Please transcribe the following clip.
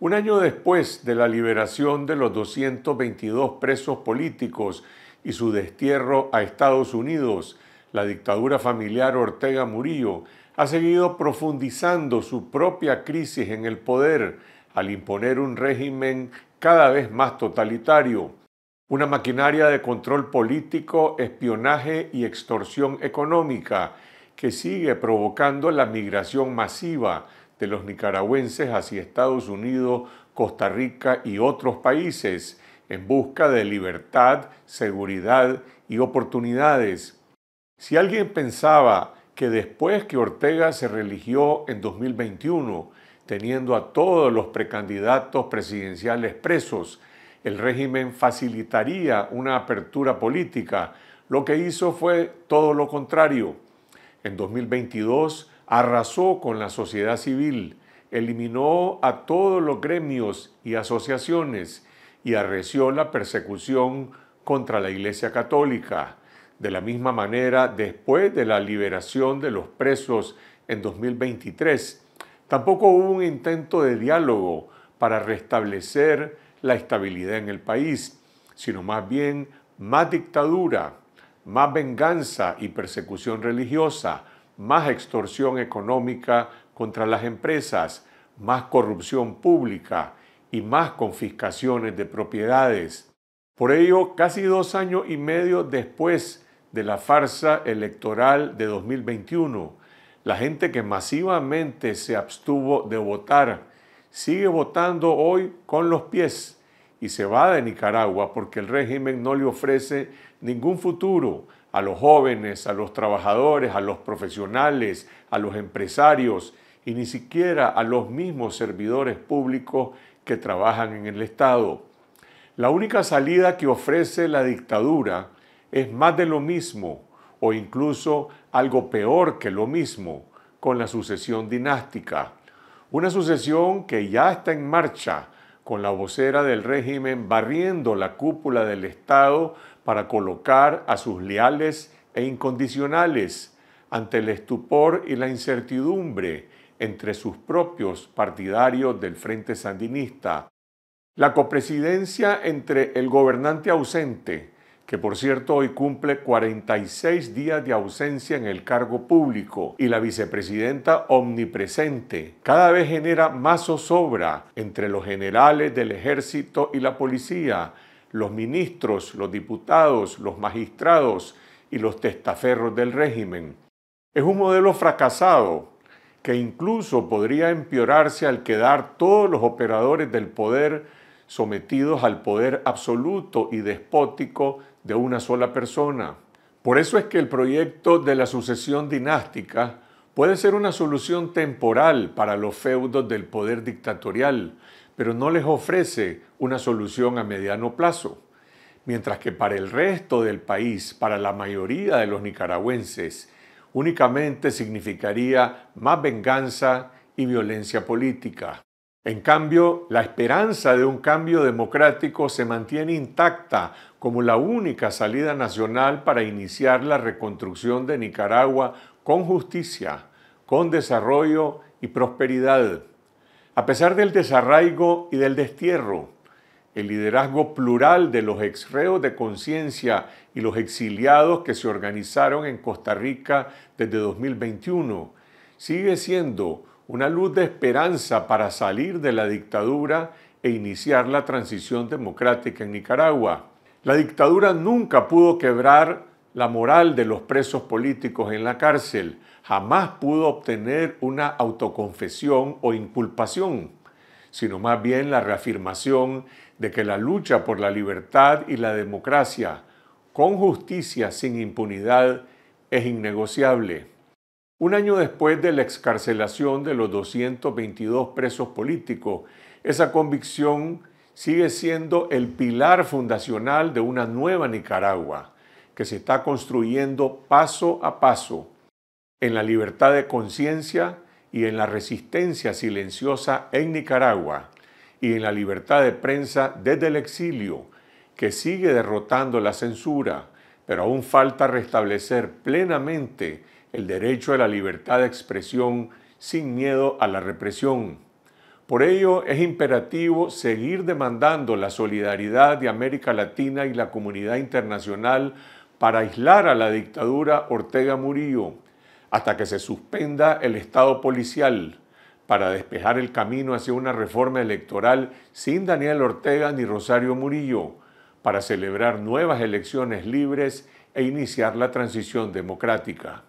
Un año después de la liberación de los 222 presos políticos y su destierro a Estados Unidos, la dictadura familiar Ortega Murillo ha seguido profundizando su propia crisis en el poder al imponer un régimen cada vez más totalitario, una maquinaria de control político, espionaje y extorsión económica que sigue provocando la migración masiva de los nicaragüenses hacia Estados Unidos, Costa Rica y otros países en busca de libertad, seguridad y oportunidades. Si alguien pensaba que después que Ortega se religió en 2021, teniendo a todos los precandidatos presidenciales presos, el régimen facilitaría una apertura política, lo que hizo fue todo lo contrario. En 2022 arrasó con la sociedad civil, eliminó a todos los gremios y asociaciones y arreció la persecución contra la Iglesia Católica. De la misma manera, después de la liberación de los presos en 2023, tampoco hubo un intento de diálogo para restablecer la estabilidad en el país, sino más bien más dictadura, más venganza y persecución religiosa, más extorsión económica contra las empresas, más corrupción pública y más confiscaciones de propiedades. Por ello, casi dos años y medio después de la farsa electoral de 2021, la gente que masivamente se abstuvo de votar sigue votando hoy con los pies y se va de Nicaragua porque el régimen no le ofrece ningún futuro a los jóvenes, a los trabajadores, a los profesionales, a los empresarios y ni siquiera a los mismos servidores públicos que trabajan en el Estado. La única salida que ofrece la dictadura es más de lo mismo o incluso algo peor que lo mismo con la sucesión dinástica. Una sucesión que ya está en marcha con la vocera del régimen barriendo la cúpula del Estado para colocar a sus leales e incondicionales ante el estupor y la incertidumbre entre sus propios partidarios del Frente Sandinista. La copresidencia entre el gobernante ausente, que por cierto hoy cumple 46 días de ausencia en el cargo público, y la vicepresidenta omnipresente, cada vez genera más zozobra entre los generales del ejército y la policía, los ministros, los diputados, los magistrados y los testaferros del régimen. Es un modelo fracasado que incluso podría empeorarse al quedar todos los operadores del poder sometidos al poder absoluto y despótico de una sola persona. Por eso es que el proyecto de la sucesión dinástica puede ser una solución temporal para los feudos del poder dictatorial, pero no les ofrece una solución a mediano plazo. Mientras que para el resto del país, para la mayoría de los nicaragüenses, únicamente significaría más venganza y violencia política. En cambio, la esperanza de un cambio democrático se mantiene intacta como la única salida nacional para iniciar la reconstrucción de Nicaragua con justicia, con desarrollo y prosperidad. A pesar del desarraigo y del destierro, el liderazgo plural de los exreos de conciencia y los exiliados que se organizaron en Costa Rica desde 2021 sigue siendo una luz de esperanza para salir de la dictadura e iniciar la transición democrática en Nicaragua. La dictadura nunca pudo quebrar la moral de los presos políticos en la cárcel, jamás pudo obtener una autoconfesión o inculpación, sino más bien la reafirmación de que la lucha por la libertad y la democracia, con justicia sin impunidad, es innegociable. Un año después de la excarcelación de los 222 presos políticos, esa convicción sigue siendo el pilar fundacional de una nueva Nicaragua que se está construyendo paso a paso en la libertad de conciencia y en la resistencia silenciosa en Nicaragua y en la libertad de prensa desde el exilio, que sigue derrotando la censura, pero aún falta restablecer plenamente el derecho a la libertad de expresión sin miedo a la represión. Por ello es imperativo seguir demandando la solidaridad de América Latina y la comunidad internacional para aislar a la dictadura Ortega Murillo hasta que se suspenda el Estado policial para despejar el camino hacia una reforma electoral sin Daniel Ortega ni Rosario Murillo, para celebrar nuevas elecciones libres e iniciar la transición democrática.